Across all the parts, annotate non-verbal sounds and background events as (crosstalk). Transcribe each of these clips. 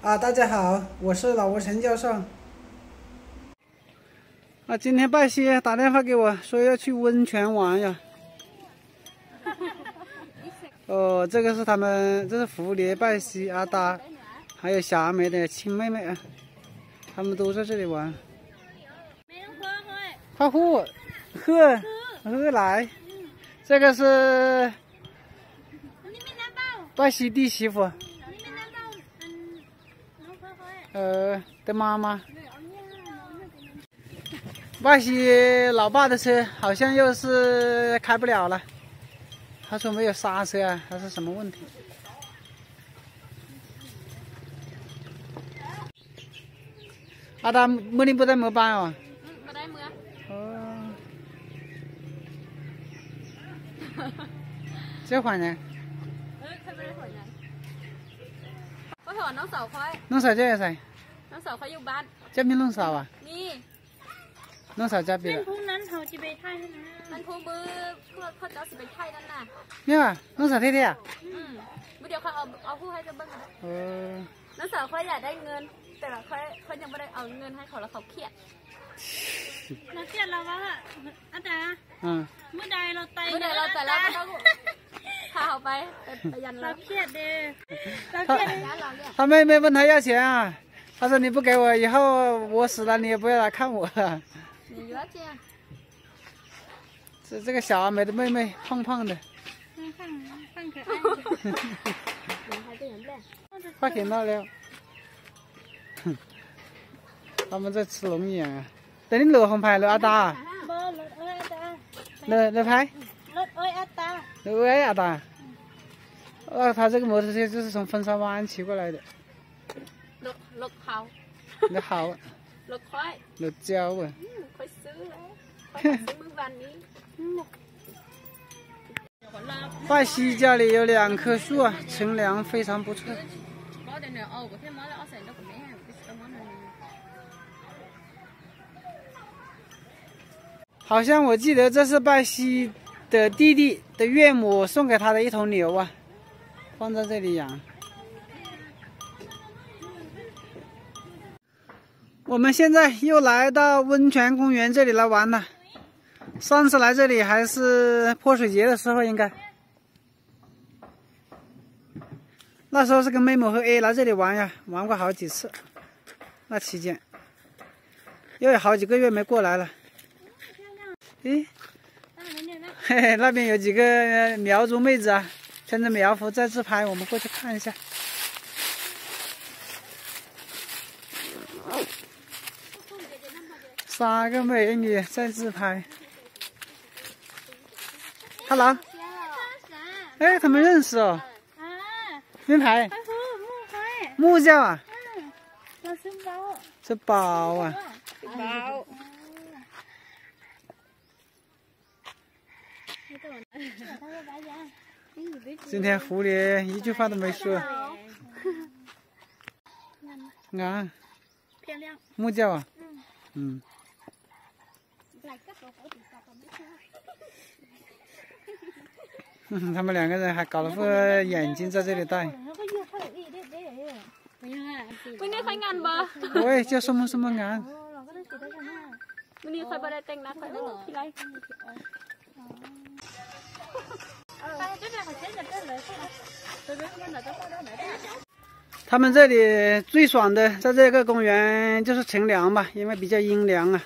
啊，大家好，我是老吴陈教授。啊，今天拜西打电话给我说要去温泉玩呀。(laughs) 哦，这个是他们，这是蝴蝶、拜西、阿达，还有霞梅的亲妹妹啊，他们都在这里玩。花户，喝，喝来。这个是拜西弟媳妇。呃的妈妈。外西老爸的车好像又是开不了了，他说没有刹车啊，还是什么问题？阿达，木林不在摩班哦。嗯，不在摩。哦。这款呢？(laughs) 呃，开不了款呢。(laughs) 我想弄少块。弄少这个谁。 องสาวเขาอยู่บ้านจะมีน้องสาวอะนี่น้องสาวจะเป็นพรุ่งนั้นเขาจะไปไทยนั่นนะมันพุ่งมือพวกเขาจะสิไปไทยนั่นน่ะเนี่ยน้องสาวที่เดียวอืมเดี๋ยวเขาเอาเอาผู้ให้จะเบิ้งเออน้องสาวเขาอยากได้เงิน แต่เขาเขายังไม่ได้เอาเงินให้เขาแล้วเขาเครียดเราเครียดเราว่าอาจารย์เมื่อใดเราไตเมื่อใดเราไตแล้วต้องาเขาไปไปยันเราเครียดเด้เราเครียดนะเราเนี่ไม่บรรทายเสียอะ 他说你不给我，以后我死了你也不要来看我。你了解啊？是这个小阿美的妹妹，胖胖的。胖胖，胖可爱。快点闹了。他们在吃龙眼啊！等你落红牌，落阿达。落落牌。落阿达。落阿达。那、他这个摩托车就是从风沙湾骑过来的。绿草，绿草啊，绿快，绿啊。拜西家里有两棵树啊，乘凉非常不错。好像我记得这是拜西的弟弟的岳母送给他的一头牛啊，放在这里养。我们现在又来到温泉公园这里来玩了。上次来这里还是泼水节的时候，应该。那时候是跟妹妹和 A 来这里玩呀，玩过好几次。那期间，又有好几个月没过来了。诶，嘿嘿，那边有几个呃苗族妹子啊，穿着苗服在自拍，我们过去看一下。三个美女在自拍，Hello，哎，他们认识哦，木牌，木匠啊，是包。啊，包。今天狐狸一句话都没说，看，漂亮，木匠啊，嗯。他们两个人还搞了副眼镜在这里戴。喂，叫什么什么眼？他们这里最爽的，在这个公园就是乘凉吧，因为比较阴凉啊。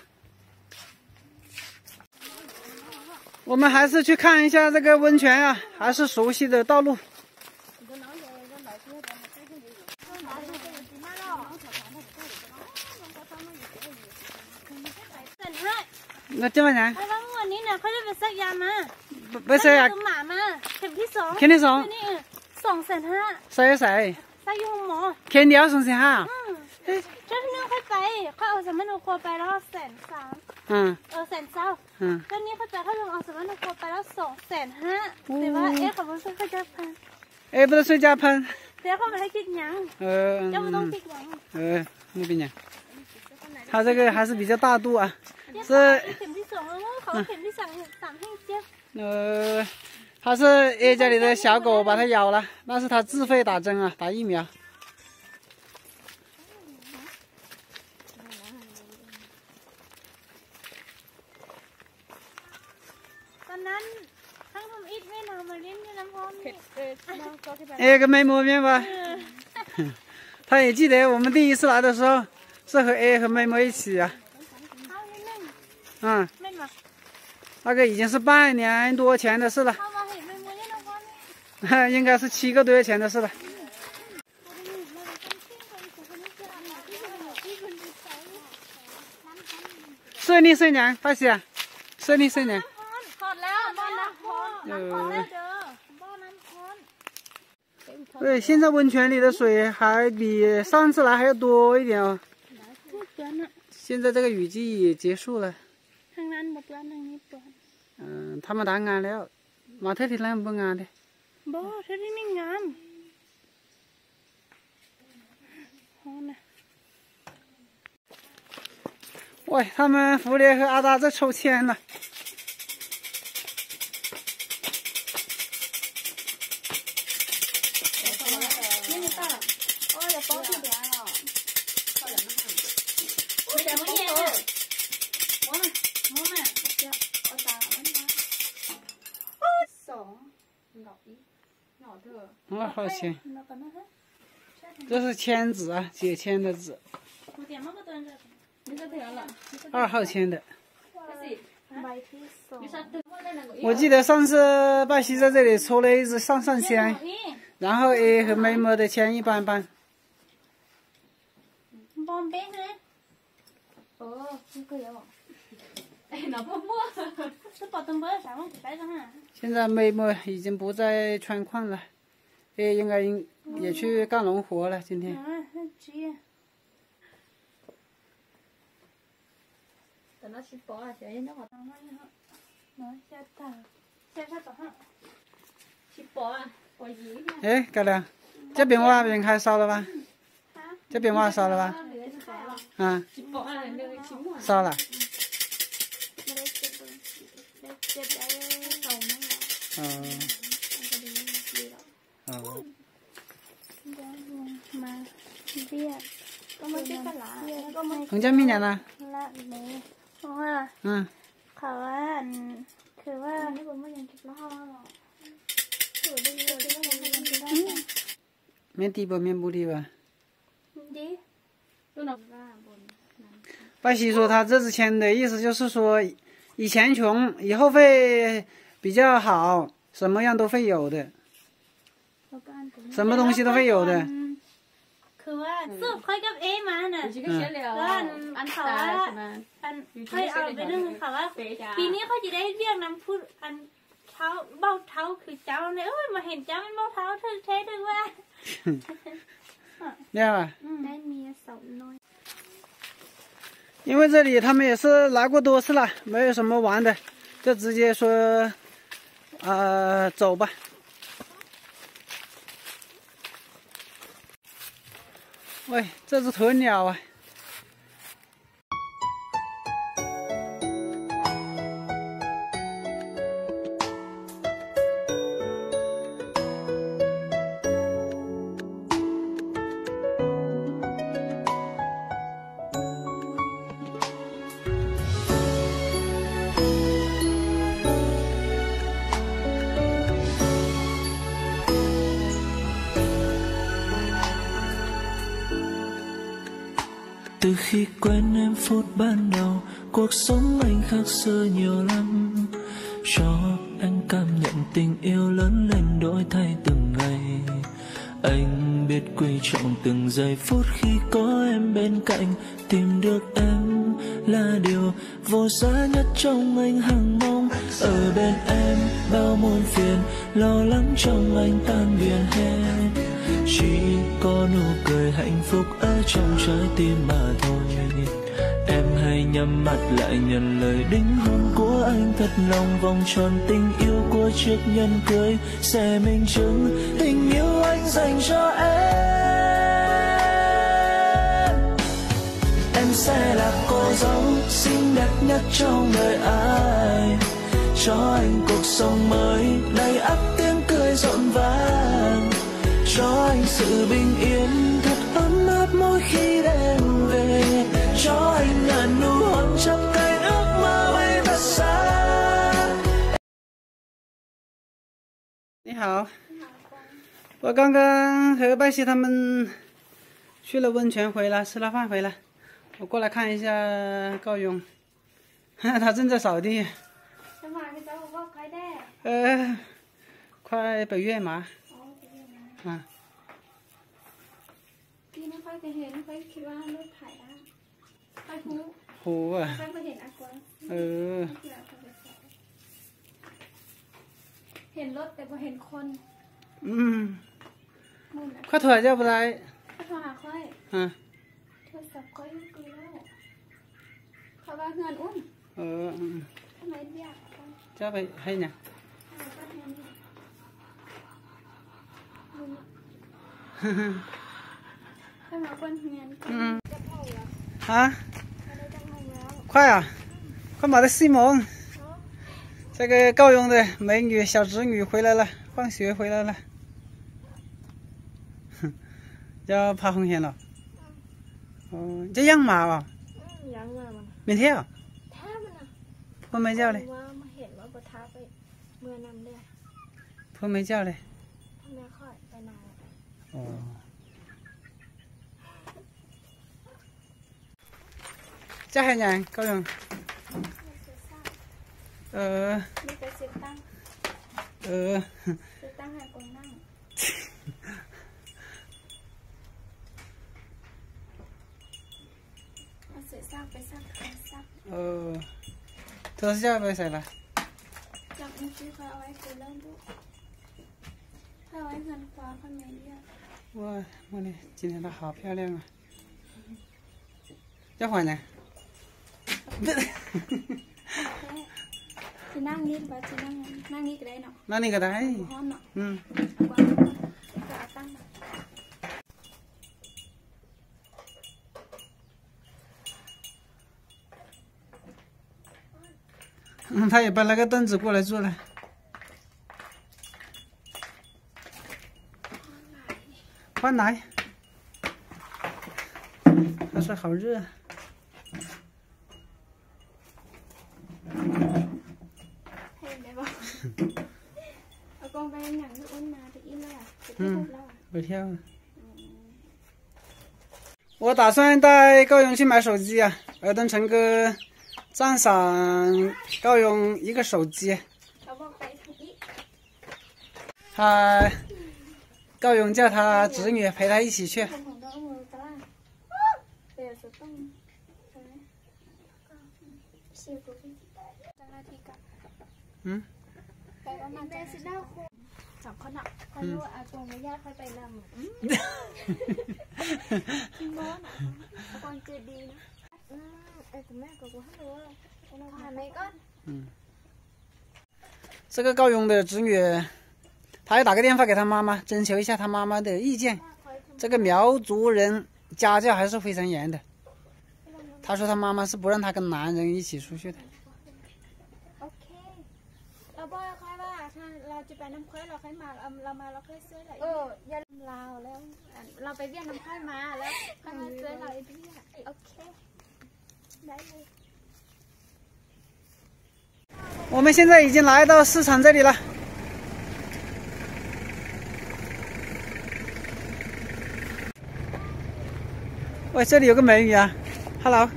我们还是去看一下这个温泉啊，还是熟悉的道路。那这么难 แล้วก็วันนี้เนี่ยเขาจะไปซักยามา 不不是呀 ตัวหมามาเข็มที่สอง 天天送 นี่สองแสนห้า 谁有谁？ ซักอยู่หมอ 天天要送谁哈？ อืมเจ้าที่นี่ค่อยไปเขาเอาสมนุครัวไปแล้วแสนสาม 嗯 เออแสนเศร้า 嗯， เจ้านี้เขาไปเขาลงเอาสมนุครัวไปแล้วสองแสนห้าแต่ว่าเอ๊ะเขาบอกว่าเขาจะพัน 哎，不是睡觉喷， เดี๋ยวเขาไม่ให้คิดหยัง 呃 เจ้าไม่ต้อง 嗯 คิดหยัง 呃，那边讲，它这个还是比较大度啊， เดี๋ยว 是 เขาเข็มที่สองแล้วเขาเข็มที่สามสามให้เจ็บ 呃，它是 A 家里的小狗把它咬了，那是它自费打针啊，打疫苗。 哎个妹磨面吧。(laughs) 他也记得我们第一次来的时候是和 a 和妹妹一起啊。嗯。那个已经是半年多前的事了。(laughs) 应该是七个多月前的事了。顺利顺娘发现顺利顺娘。好了好了对，现在温泉里的水还比上次来还要多一点哦。现在这个雨季也结束了。嗯，他们打安了，马特的冷不安的。不，他得没安。喂，他们福蝶和阿达在抽签呢。年纪哦了我我我这二这是签字啊姐签的字二号签的我记得上次拜西在这里抽了一只上上签然后 a 和美妹的钱一般般。宝贝呢？哦这个也忘 (laughs) 现在妹妹已经不在川矿了。这应该也去干农活了今天。职业。等到起保安现在应该好拿下蛋。在他早上。去报案哎，高粱，这边瓦边开烧了吧？啊，这边瓦烧了吧？ เหลือชิปออ่ะ 啊， ชิปออ่ะเดี๋ยวชิมหัว 烧了。没得接不？来接来走那个，哦那个的了。哦，然后มาเบี้ยก็ไม่ใช่กะลาแล้วก็ไม่ 彭家明年呢？ ละเลยเพราะว่า 嗯， เขาว่าคือว่า 面低不面不低吧？ ดี ดูหน่อ 拜西说他这支签的意思就是说，以前穷，以后会比较好，什么样都会有的， แล้วก็อันผม 什么东西都会有的。 คือว่าสู้ค่อยกับเอมาน่ะ ชิก็เสียแล้วอันตาใช่ไหม อันค่อยเอาไปนึ่งค่ะว่า ปีนี้เขาจะได้เรียกน้ำพุอันเท้าเบ้าเท้าคือเจ้าเนี่ยเอ้ยมาเห็นเจ้าเป็นเบ้าเท้าเธอเท่ถึงว่า (laughs) 因为这里他们也是来过多次了，没有什么玩的，就直接说呃走吧。喂，这只鸵鸟啊。Từ khi quen em phút ban đầu, cuộc sống anh khác xưa nhiều lắm. Cho anh cảm nhận tình yêu lớn lên đổi thay từng ngày. Anh biết quý trọng từng giây phút khi có em bên cạnh. Tìm được em là điều vô giá nhất trong anh hằng mong. Ở bên em, bao muôn phiền, lo lắng trong anh tan biến hết. Chỉ có nụ cười hạnh phúc ấy trong trái tim mà thôi. Em hãy nhắm mắt lại nhận lời đính hôn của anh thật lòng. Vòng tròn tình yêu của chiếc nhẫn cưới sẽ minh chứng tình yêu anh dành cho em. Em sẽ là cô dâu xinh đẹp nhất trong đời ai. Cho anh cuộc sống mới 我刚刚和白喜他们去了温泉回来，吃了饭回来，我过来看一下高勇，(laughs) 他正在扫地。呃，快百月嘛。啊。湖啊。呃。เห็นรถแต่พอเห็นคน 嗯， นู่นน่ะ 快腿叫不来。 เขาโทรหาค่อย 嗯， โทรศัพท์ค่อยกูแล้วเขาว่าเงินอุ้ม 呃，嗯， ทำไมเรียกเขา 叫ไปให้เนี่ย เขาก็เห็นเขามาคนเงิน 嗯， จะเข้าแล้ว 啊， เขาได้จะเข้าแล้ว 快啊，快把它西蒙。这个高勇的美女小侄女回来了，放学回来了，哼， cho phao không hiền rồi cho giang màu à mình thế à phun mấy giờ đây phun mấy giờ đây cho hai nhà câu đường ờ ờ 叫嘞， ว่ามาเห็นว่าปะท้าไปเมื่อนำเด้อ 坡没叫嘞。 ทำไมค่อยไปนาน 哦。叫海娘高勇，呃 มีแต่เสียตั้ง 呃， เสียตั้งให้กงนั่งเอาเสียสร้างไปสร้างไปสร้าง 呃，都是叫不谁了？ จับมือซื้อเขาเอาไว้คือเริ่มลูกถ้าไว้เงินฟ้าคนไหนเรียก 哇，我的，今天她好漂亮啊！要换呢？ แค่ที่นั่งนี่หรือว่าที่นั่งนั่งนี่ก็ได้เนาะ 那你给她， ห้อนเนาะ 嗯， เอากวางก็เอาตั้งม 嗯他也搬了个凳子过来坐了。换哪他说好热。嗯嗯老公我天我打算带高勇去买手机啊我要等成哥赞赏高勇一个手机， เขาบอกไปทางอี 他高勇叫他侄女陪他一起去。 คนของเราเอามือตะล่างเดี๋ยวจะต้องใช่ไหมสิบกว่าปีจังนาทีกับ 嗯， ไปประมาณแปดสิบเก้าคนสองคนอ่ะเขารู้ว่าอากงไม่ยากค่อยไปนำอืม(laughs) จริงบ่น่ะอากงเจดีนะอืมเอ้ยคุณแม่กับกูฮัลโหลเราผ่านไ 哎哥哥还没还没干嗯。这个高勇的子女他要打个电话给他妈妈征求一下他妈妈的意见。这个苗族人家教还是非常严的。他说他妈妈是不让他跟男人一起出去的。老爸要开饭了看老子把你们开了黑老妈老黑摔了。哦老了老北京的拍马了拍马摔了一 ok 我们现在已经来到市场这里了。喂，这里有个美女啊，Hello，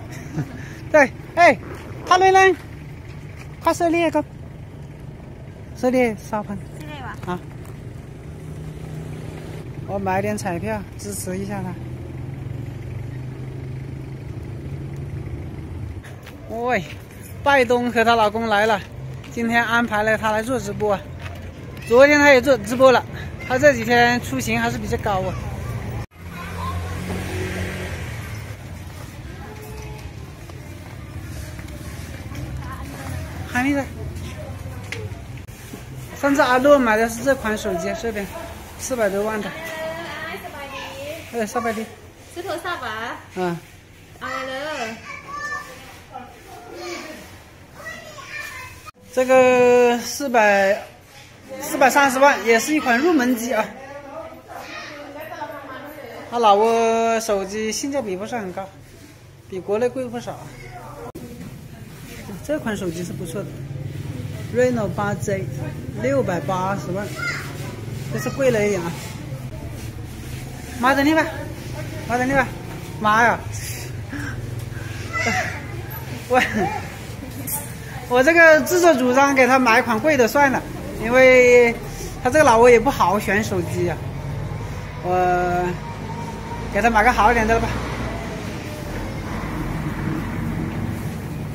(laughs) 对，哎她呢呢，快是链个，收链沙盘，这里吧，好，我买点彩票支持一下他。喂，拜东和她老公来了，今天安排了她来做直播，昨天她也做直播了，她这几天出行还是比较高啊。还没在。上次阿诺买的是这款手机，这边四百多万的。哎，沙白迪。石头沙白。嗯。这个四百四百三十万，也是一款入门机啊。他老挝手机性价比不是很高，比国内贵不少。这款手机是不错的。Reno 8Z，六百八十万，这是贵了一点啊。妈等你吧，妈等你吧，妈呀！喂 (laughs) 我这个自作主张给他买款贵的算了，因为他这个老挝也不好选手机啊。我给他买个好一点的吧。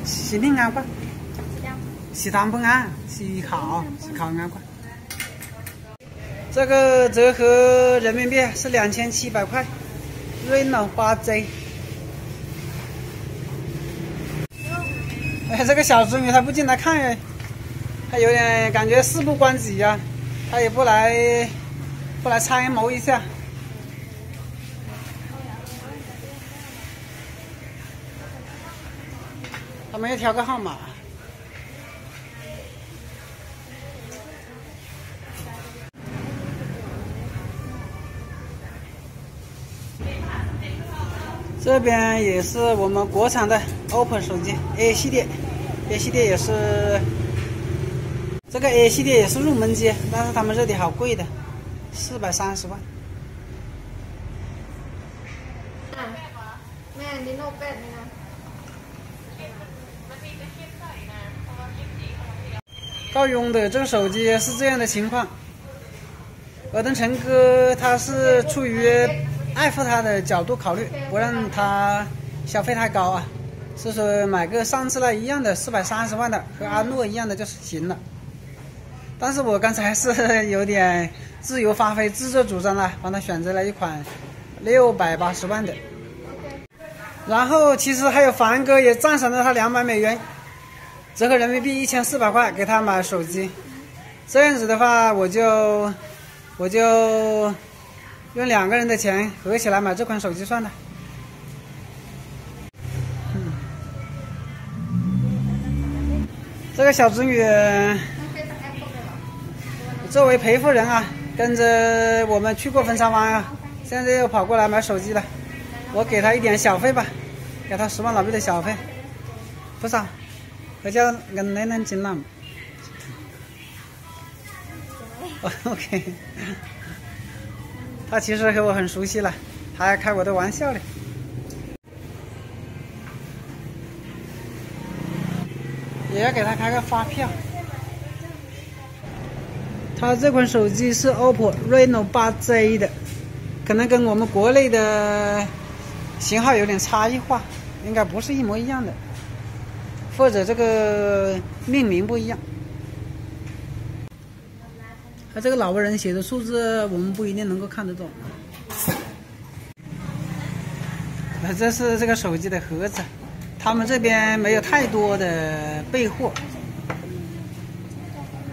心情安快，喜当不安，喜考喜考安快。这个折合人民币是两千七百块，Reno 8Z。哎，这个小侄女她不进来看哎，她有点感觉事不关己呀，她也不来不来参谋一下。他们要调个号码。这边也是我们国产的 OPPO 手机 A 系列，A 系列也是这个 A 系列也是入门机，但是他们这里好贵的，四百三十万。告佣的这个手机是这样的情况，尔登陈哥他是出于爱护他的角度考虑，不让他消费太高啊，是说买个上次那一样的四百三十万的和阿诺一样的就行了。但是我刚才是有点自由发挥、自作主张了，帮他选择了一款六百八十万的。然后其实还有凡哥也赞赏了他两百美元。折合人民币一千四百块给他买手机，这样子的话，我就我就用两个人的钱合起来买这款手机算了。这个小侄女作为陪护人啊，跟着我们去过分沙湾啊，现在又跑过来买手机了，我给她一点小费吧，给她十万老币的小费，不少。我叫跟奶奶进来。OK，他其实和我很熟悉了，还开我的玩笑嘞。也要给他开个发票。他这款手机是 OPPO Reno 8Z 的，可能跟我们国内的型号有点差异化，应该不是一模一样的。或者这个命名不一样，这个老挝人写的数字我们不一定能够看得懂。这是这个手机的盒子，他们这边没有太多的备货，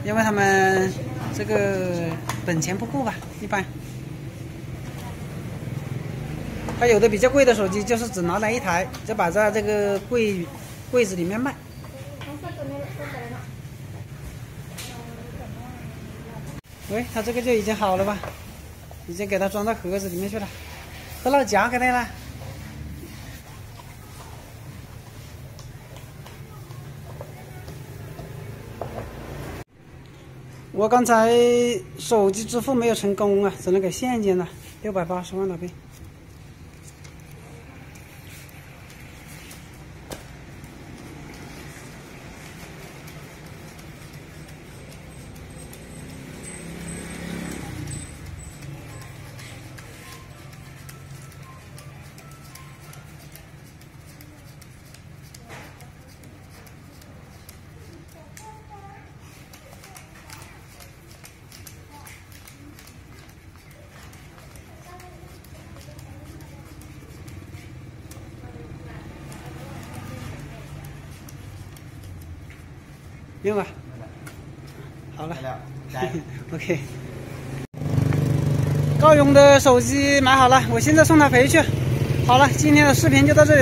因为他们这个本钱不够吧，一般。他有的比较贵的手机就是只拿来一台，就摆在这个柜。柜子里面卖。喂，他这个就已经好了吧？已经给他装到盒子里面去了。都老夹给他了。我刚才手机支付没有成功啊，只能给现金了，六百八十万老弟。用吧，好了，(laughs) OK。高勇的手机买好了，我现在送他回去。好了，今天的视频就到这里。